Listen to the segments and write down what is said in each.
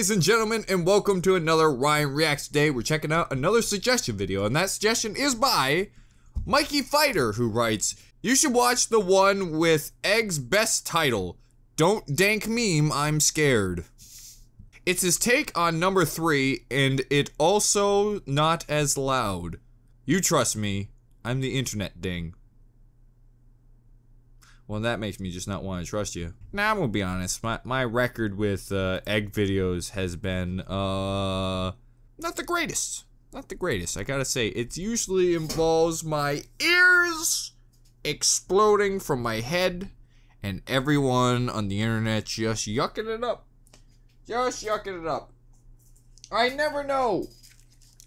ladies and gentlemen, and welcome to another Ryan Reacts Day. We're checking out another suggestion video, and that suggestion is by Mikey Fighter, who writes, You should watch the one with Egg's best title, Don't Dank Meme, I'm Scared. It's his take on number three, and it also not as loud. You trust me, I'm the internet ding. Well, that makes me just not want to trust you. Now, I'm gonna be honest. My my record with uh, egg videos has been uh not the greatest. Not the greatest. I gotta say, it usually involves my ears exploding from my head, and everyone on the internet just yucking it up, just yucking it up. I never know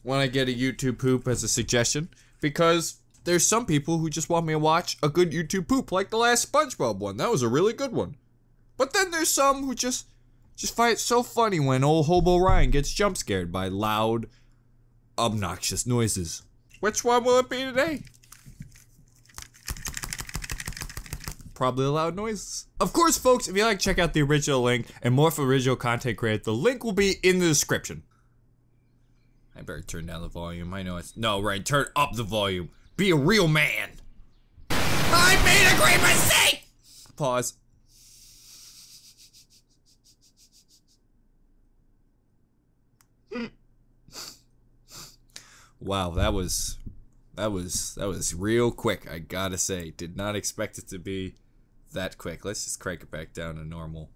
when I get a YouTube poop as a suggestion because there's some people who just want me to watch a good YouTube poop, like the last SpongeBob one. That was a really good one. But then there's some who just just find it so funny when old Hobo Ryan gets jump scared by loud, obnoxious noises. Which one will it be today? Probably loud noises. Of course, folks, if you like, check out the original link and more for original content created. The link will be in the description. I better turn down the volume. I know it's no right. Turn up the volume. Be a real man. I made a great mistake! Pause. wow, that was that was that was real quick, I gotta say. Did not expect it to be that quick. Let's just crank it back down to normal.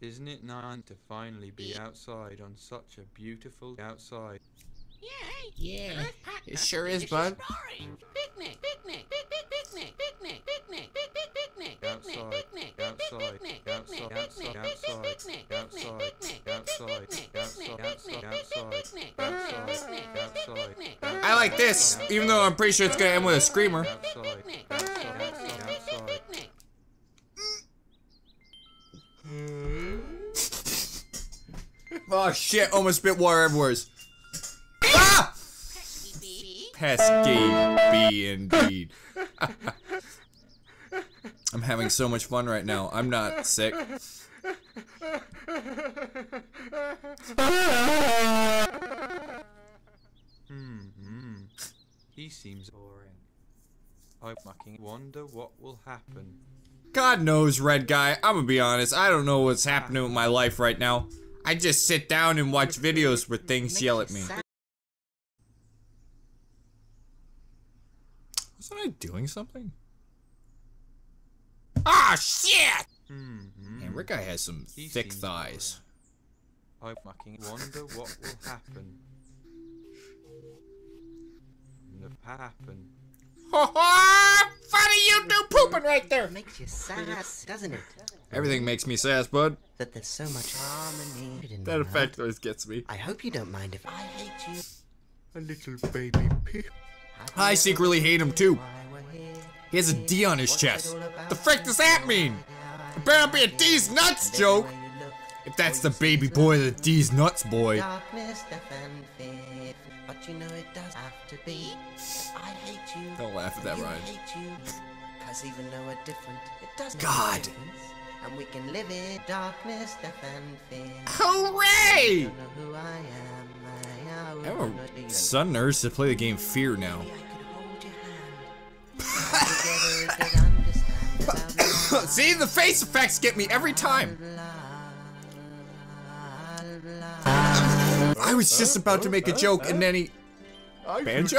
Isn't it nice to finally be outside on such a beautiful outside? Yeah, yeah. It sure is, bud. Picnic, picnic, picnic, picnic, picnic, picnic, Outside, picnic, outside, outside, outside, outside, outside, outside, outside, outside, outside, I like this, even though I'm pretty sure it's gonna end with a screamer. Oh shit, almost spit water everywhere. Pesky indeed. I'm having so much fun right now. I'm not sick. Hmm, hmm. He seems boring. I fucking wonder what will happen. God knows, red guy. I'm gonna be honest. I don't know what's happening with my life right now. I just sit down and watch videos where things yell at me. Wasn't I doing something? Ah, shit! Hmm, hmm. Man, Rick guy has some He thick seems thighs. I fucking wonder what will happen. The happen. Funny you do pooping right there. Makes you sad, doesn't it? Everything makes me sass, bud. That there's so much harmony in That effect always gets me. I hope you don't mind if I hate you. A little baby pig. I secretly hate him too. Why we're here. He has a D on his chest. The frick does that mean? It better be a D's nuts joke. Where you look, If that's the baby boy, the D's nuts boy. darkness, death and. But you know it does have to be. I hate you. Don't laugh at that, Ryan. Cause even though we're different, it does make God. And we can live in darkness, death and fear. Hooray! Don't know who I am. I, I, have a sudden urge to play the game Fear now. See, the face effects get me every time. I was just about to make a joke and then he. Banjo?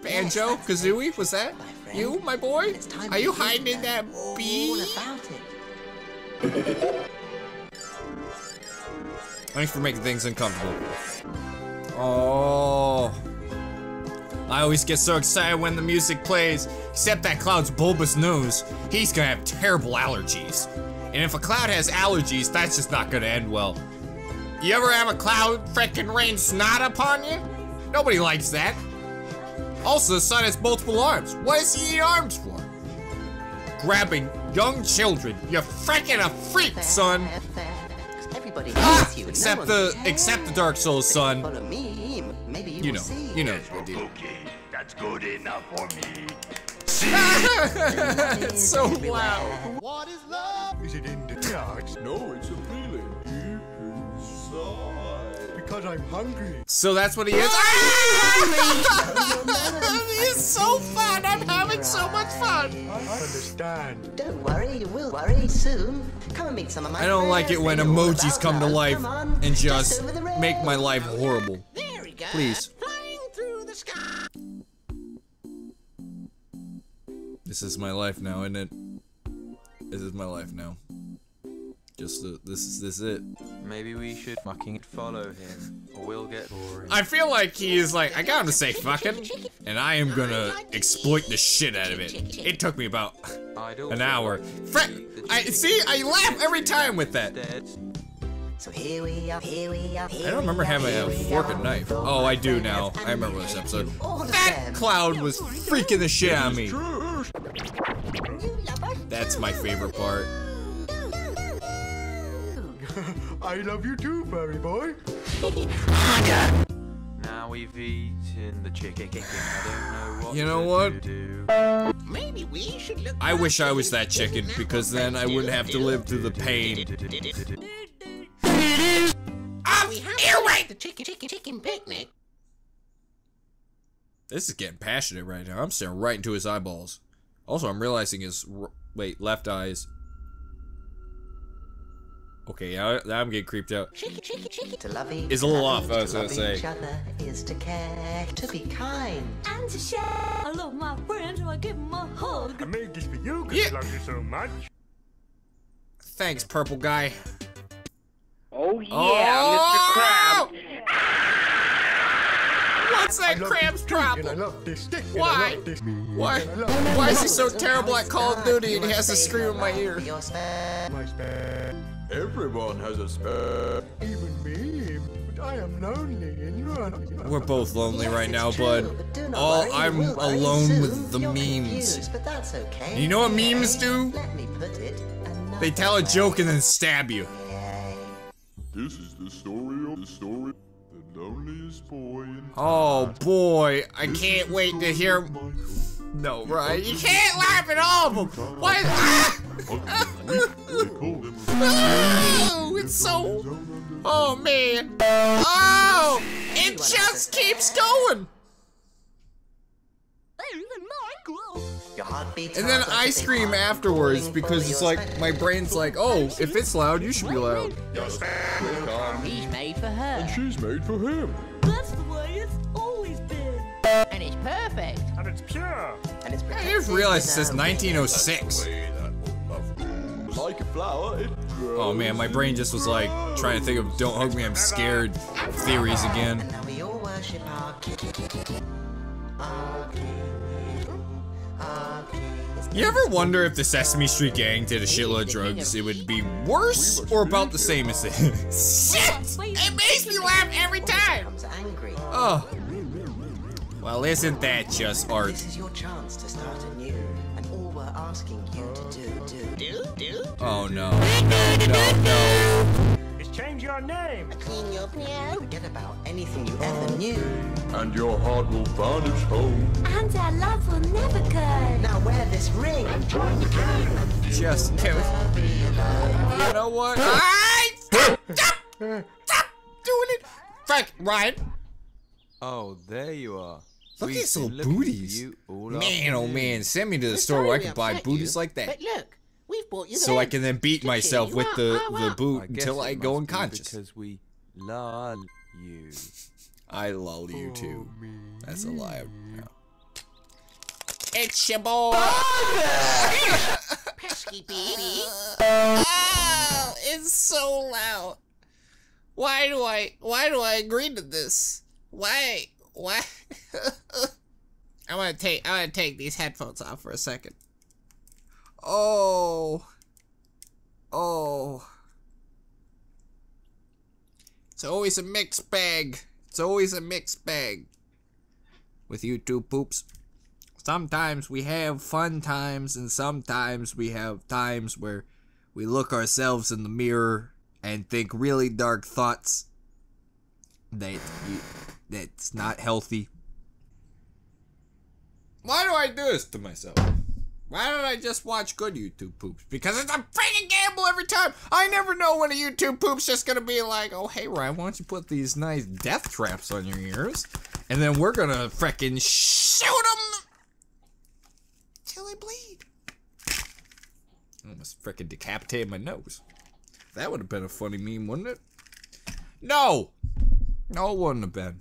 Banjo? Kazooie? Was that you, my boy? Are you hiding in that bee? Thanks for making things uncomfortable. Oh. I always get so excited when the music plays, except that Cloud's bulbous nose. He's gonna have terrible allergies. And if a Cloud has allergies, that's just not gonna end well. You ever have a Cloud frickin' rain snot upon you? Nobody likes that. Also, the sun has multiple arms. What does he need arms for? Grabbing young children. You're frickin' a freak, son. Fair, fair. 'Cause Everybody Ah, hates you. and no the except the Dark Souls son. Follow you, You know, see. you know the deal. Okay, that's good enough for me. it's so loud. What is love? Is it in the dark? No, it's a feeling deep inside. Because I'm hungry. So that's what he is. He's so fun. I'm having so much fun. I understand. Don't worry, you will worry soon. Come and meet some of my I don't like it when They know all emojis come to life Come on, and just over make my life horrible. There we go. Please. Flying through the sky. This is my life now, isn't it? This is my life now. Just uh, this is this is it. Maybe we should fucking follow him, or we'll get boring. I feel like he is like I got him to say fucking, and I am gonna exploit the shit out of it. It took me about an hour. like Fre- I see. I laugh every time with that. Dead. So here we are, here we are. I don't remember having a fork and knife. Oh, I do now. I remember this episode. That cloud was freaking the shit out of me. That's my favorite part. I love you too, furry boy. Now we've eaten the chicken. I don't know what You know to what? do. Maybe we should look. I wish I was that chicken because then I wouldn't have to live through the pain. We have the chicken, chicken, chicken picnic. This is getting passionate right now. I'm staring right into his eyeballs. Also, I'm realizing his r- wait left eyes. Okay, now, now I'm getting creeped out. Chicken, chicken, chicken. To love each It's a little off, I was to gonna love say. each other is to care, to be kind. and to share. I love my friends, so I give them a hug. I made this for you because Yeah. I love you so much. Thanks, purple guy. Oh yeah, Oh! Mr. Krabs. Ah! What's that love crab's this drink, problem? love this stick. and Why? I love this. Why? And I love Why is he so terrible at Call of. Duty and he has must to scream in my ear? for your spare. my spare. Everyone has a spare. Even me. But I am lonely and run. We're both lonely Yes, right now, true, bud. but All worry, I'm will alone with the You're memes. confused, but that's okay. You know what memes do? Let me put it They tell a joke and then stab you. This is the story of the story the loneliest boy in Oh boy, I can't wait to hear. No, right? You can't laugh at all of them. Why? Ah! They Oh, it's so. Oh man. Oh, it just keeps going. And then hard like I a big scream afterwards because it's like my brain's like, oh, if it's loud, you should be loud. He's made for her. And She's made for him. That's the way it's always been. And it's perfect. And it's pure. And it's I just realized it says 1906. Like a flower, it Oh man, my brain just was like trying to think of "Don't hug me, I'm scared" theories again. You ever wonder if the Sesame Street gang did a shitload of drugs, it would be worse or about the same as this? Shit! It makes me laugh every time. Becomes angry. Oh. Well, isn't that just art? This is your chance to start anew, and all we're asking you to do, do, do, do. Oh no, no, no, no. It's change your name. Clean your meow. Forget about anything you ever oh. knew. and your heart will find its home. And our love will never go. Now wear this ring. Just give You know what? I stop, stop, stop doing it. Frank, Ryan. Oh, there you are. Look at We've his been little booties. Man, oh man, send me to the store where I can buy booties like that. But look, we've bought you So I can then beat myself with the, the boot I until I go must be unconscious. Because we love you. I lull you too. That's a lie. Yeah. It's your boy. pesky baby. Oh, it's so loud. Why do I why do I agree to this? Why why I'm gonna take I'm gonna take these headphones off for a second. Oh Oh It's always a mixed bag. It's always a mixed bag. With YouTube poops. Sometimes we have fun times and sometimes we have times where we look ourselves in the mirror and think really dark thoughts that you, that's not healthy. Why do I do this to myself? Why don't I just watch good YouTube poops? Because it's a freaking gamble every time. I never know when a YouTube poop's just gonna be like, oh hey Ryan, why don't you put these nice death traps on your ears, and then we're gonna freaking shoot them till they bleed. I almost freaking decapitated my nose. That would have been a funny meme, wouldn't it? No, no, it wouldn't have been.